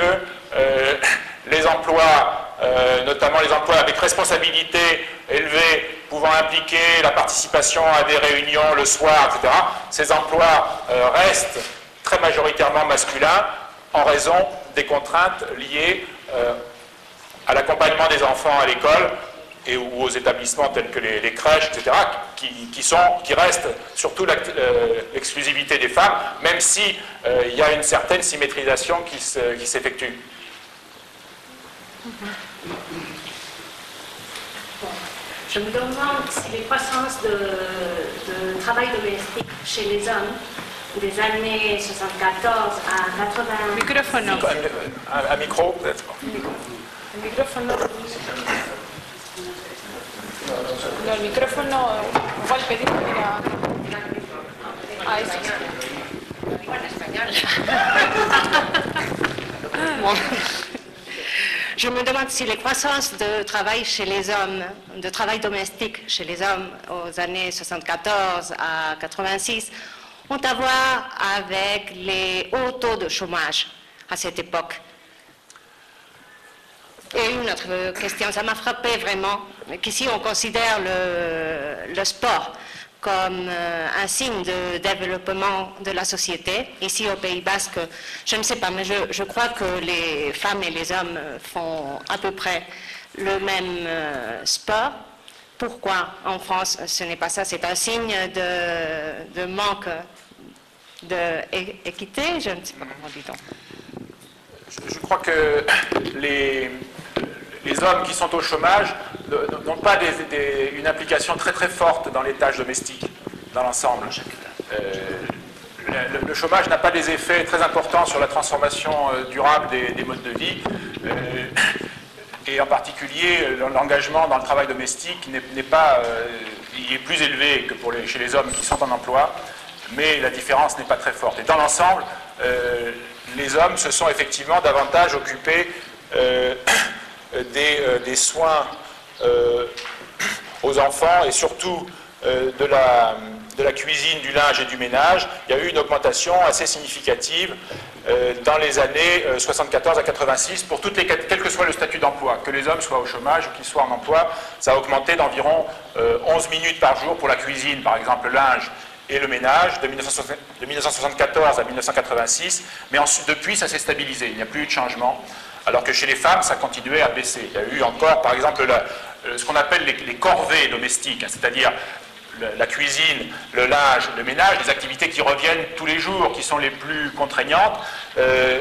les emplois, notamment les emplois avec responsabilité élevés pouvant impliquer la participation à des réunions le soir, etc., ces emplois euh, restent très majoritairement masculin en raison des contraintes liées à l'accompagnement des enfants à l'école et ou aux établissements tels que les, crèches, etc., qui, sont, qui restent surtout l'exclusivité des femmes, même si il y a une certaine symétrisation qui s'effectue. Je me demande si les croissances de, travail domestique chez les hommes des années 74 à 80... Microphone. Un, micro, peut-être. Le microphone. Non, le microphone, igual pedir Ah, eso. En Je me demande si les croissances de travail chez les hommes, de travail domestique chez les hommes aux années 74 à 86 ont à voir avec les hauts taux de chômage à cette époque. Et une autre question, ça m'a frappé vraiment qu'ici on considère le, le sport comme euh, un signe de développement de la société. Ici au Pays Basque, je ne sais pas, mais je, crois que les femmes et les hommes font à peu près le même euh, sport. Pourquoi en France ce n'est pas ça? C'est un signe de, manque d'équité Je ne sais pas comment dit-on. Je, je crois que les, les hommes qui sont au chômage n'ont pas une implication très très forte dans les tâches domestiques, dans l'ensemble. Euh, le, chômage n'a pas des effets très importants sur la transformation euh, durable des, modes de vie. Euh, et en particulier, l'engagement dans le travail domestique n'est pas, il est plus élevé que pour les, chez les hommes qui sont en emploi, mais la différence n'est pas très forte. Et dans l'ensemble, les hommes se sont effectivement davantage occupés euh, euh, des, soins euh, aux enfants et surtout de la, cuisine, du linge et du ménage, il y a eu une augmentation assez significative dans les années 74 à 86 pour toutes les quel que soit le statut d'emploi, que les hommes soient au chômage ou qu'ils soient en emploi, ça a augmenté d'environ 11 minutes par jour pour la cuisine, par exemple le linge et le ménage de, 1974 à 1986, mais depuis ça s'est stabilisé, il n'y a plus eu de changement alors que chez les femmes, ça continuait à baisser. Il y a eu encore, par exemple, euh, ce qu'on appelle les, corvées domestiques, hein, c'est-à-dire la, cuisine, le linge, le ménage, des activités qui reviennent tous les jours, qui sont les plus contraignantes. Euh,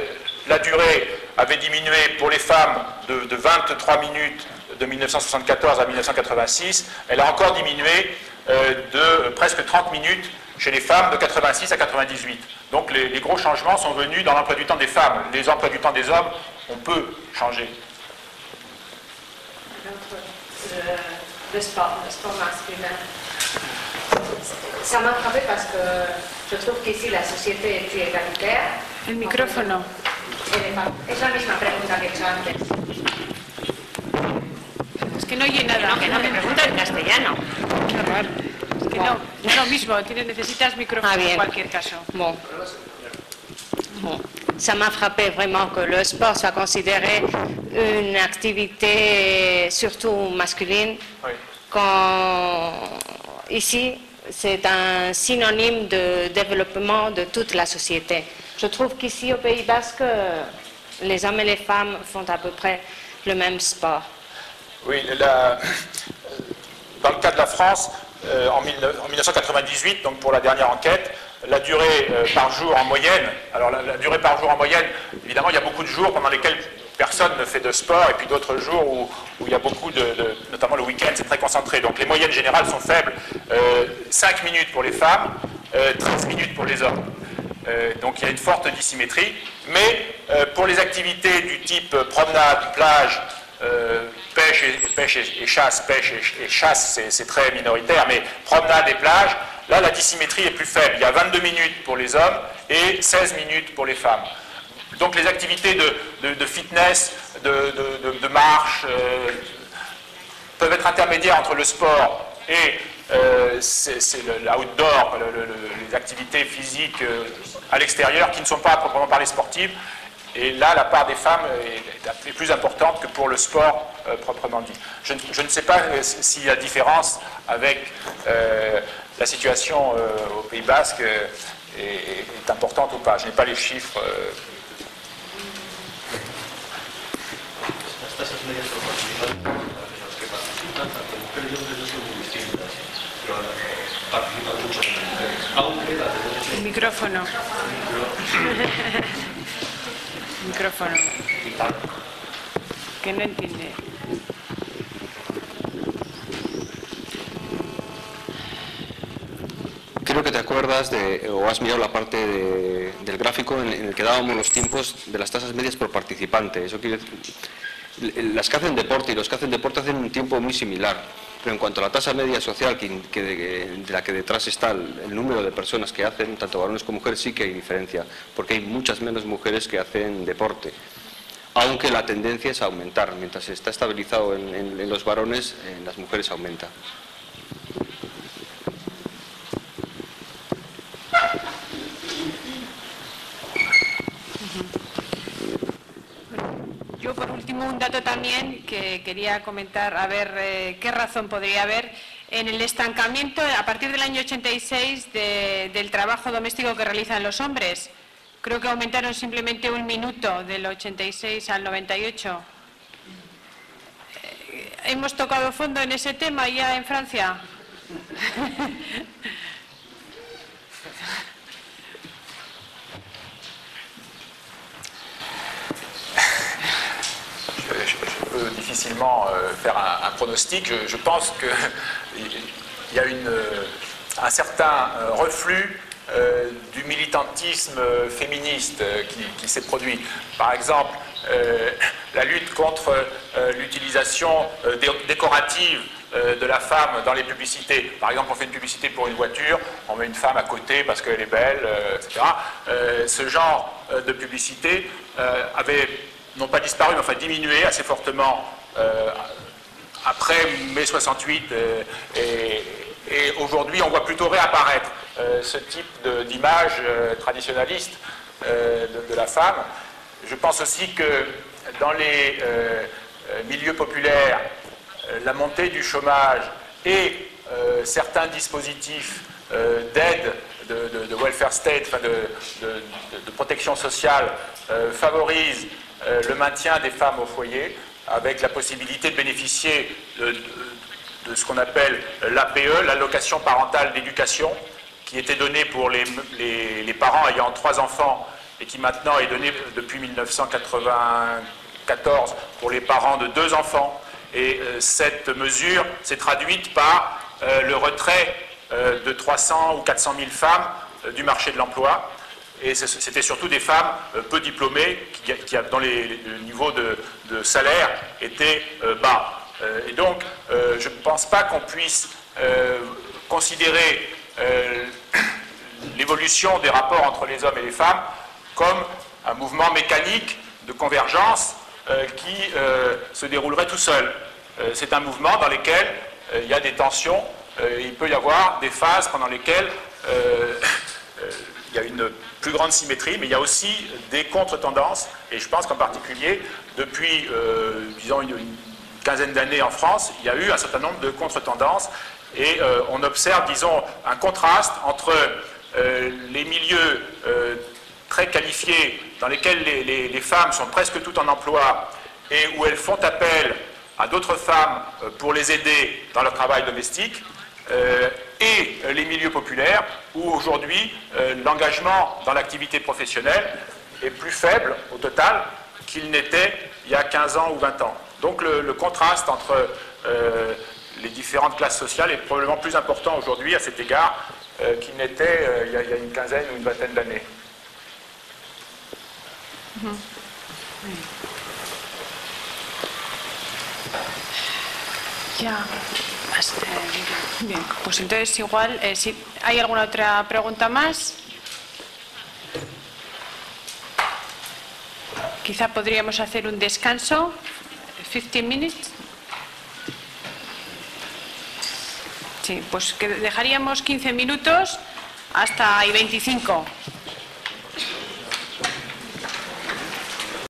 la durée avait diminué pour les femmes de, 23 minutes de 1974 à 1986. Elle a encore diminué euh, de presque 30 minutes chez les femmes de 86 à 98. Donc les, les gros changements sont venus dans l'emploi du temps des femmes. Les emplois du temps des hommes on peut changer. Le, sport, le sport masculin. Ça m'a frappé parce que je trouve qu'ici la société est plus égalitaire. El micrófono. Es la misma pregunta que he hecho antes. Es que no oye nada. No, que no, que pregunta en castellano. Qué raro. Que no, es lo mismo, necesitas micrófono ah, en cualquier caso. Bon. Bon ça m'a frappé vraiment que le sport soit considéré une activité surtout masculine, quand ici c'est un synonyme de développement de toute la société. Je trouve qu'ici au Pays Basque, les hommes et les femmes font à peu près le même sport. Oui, dans le cas de la France, euh, en, 1998, donc pour la dernière enquête, la durée euh, par jour en moyenne, alors la, durée par jour en moyenne, évidemment, il y a beaucoup de jours pendant lesquels personne ne fait de sport, et puis d'autres jours où, il y a beaucoup de, notamment le week-end, c'est très concentré. Donc les moyennes générales sont faibles. 5 euh, minutes pour les femmes, 13 minutes pour les hommes. donc il y a une forte dissymétrie. Mais pour les activités du type promenade, plage, euh, pêche, et, chasse, pêche et, chasse, c'est très minoritaire, mais promenade et plage, là la dissymétrie est plus faible. Il y a 22 minutes pour les hommes et 16 minutes pour les femmes. Donc les activités de, fitness, de, marche, euh, peuvent être intermédiaires entre le sport et euh, l'outdoor, les activités physiques à l'extérieur qui ne sont pas à proprement parler sportives. Et là, la part des femmes est, plus importante que pour le sport euh, proprement dit. Je, ne sais pas euh, s'il y a différence avec euh, la situation au Pays Basque. est, importante ou pas. Je n'ai pas les chiffres. Micrófono. micrófono. Que no entiende. Creo que te acuerdas de, o has mirado la parte del gráfico en, el que dábamos los tiempos de las tasas medias por participante. Eso quiere las que hacen deporte y los que hacen deporte hacen un tiempo muy similar. Pero en cuanto a la tasa media social, de, la que detrás está el, número de personas que hacen, tanto varones como mujeres, sí que hay diferencia, porque hay muchas menos mujeres que hacen deporte. Aunque la tendencia es aumentar, mientras está estabilizado en, los varones, en las mujeres aumenta. Yo, por último, un dato también que quería comentar, a ver eh, qué razón podría haber en el estancamiento a partir del año 86 del trabajo doméstico que realizan los hombres. Creo que aumentaron simplemente un minuto del 86 al 98. Eh, ¿Hemos tocado fondo en ese tema ya en Francia? je, difficilement euh, faire un, pronostic. Je, pense qu'il y a une, un certain euh, reflux euh, du militantisme féministe qui, s'est produit. Par exemple, la lutte contre l'utilisation décorative de la femme dans les publicités. Par exemple, on fait une publicité pour une voiture, on met une femme à côté parce qu'elle est belle, etc. ce genre de publicité avait n'ont pas disparu, mais enfin diminué assez fortement euh, après mai 68 euh, et, aujourd'hui on voit plutôt réapparaître euh, ce type d'image traditionnaliste de, la femme. Je pense aussi que dans les milieux populaires, la montée du chômage et certains dispositifs d'aide de, welfare state, de, de, protection sociale, favorisent le maintien des femmes au foyer, avec la possibilité de bénéficier de, ce qu'on appelle l'APE, l'allocation parentale d'éducation, qui était donnée pour les, parents ayant trois enfants et qui maintenant est donnée depuis 1994 pour les parents de deux enfants. Et euh, cette mesure s'est traduite par euh, le retrait de 300 ou 400 000 femmes du marché de l'emploi et c'était surtout des femmes euh, peu diplômées qui, dans les, niveaux de, salaire étaient euh, bas. Euh, et donc, je ne pense pas qu'on puisse considérer l'évolution des rapports entre les hommes et les femmes comme un mouvement mécanique de convergence qui se déroulerait tout seul. C'est un mouvement dans lequel il y a des tensions, il peut y avoir des phases pendant lesquelles il y a une plus grande symétrie, mais il y a aussi des contre-tendances, et je pense qu'en particulier, depuis, euh, disons, une, quinzaine d'années en France, il y a eu un certain nombre de contre-tendances, et euh, on observe, disons, un contraste entre euh, les milieux très qualifiés, dans lesquels les, femmes sont presque toutes en emploi, et où elles font appel à d'autres femmes pour les aider dans leur travail domestique, et euh, les milieux populaires, où aujourd'hui euh, l'engagement dans l'activité professionnelle est plus faible au total qu'il n'était il y a 15 ans ou 20 ans. Donc le, contraste entre euh, les différentes classes sociales est probablement plus important aujourd'hui à cet égard qu'il n'était il, y a une quinzaine ou une vingtaine d'années. Mm-hmm. Bien, pues entonces igual, eh, si hay alguna otra pregunta más. Quizá podríamos hacer un descanso, 15 minutes. Sí, pues que dejaríamos 15 minutos hasta y 25.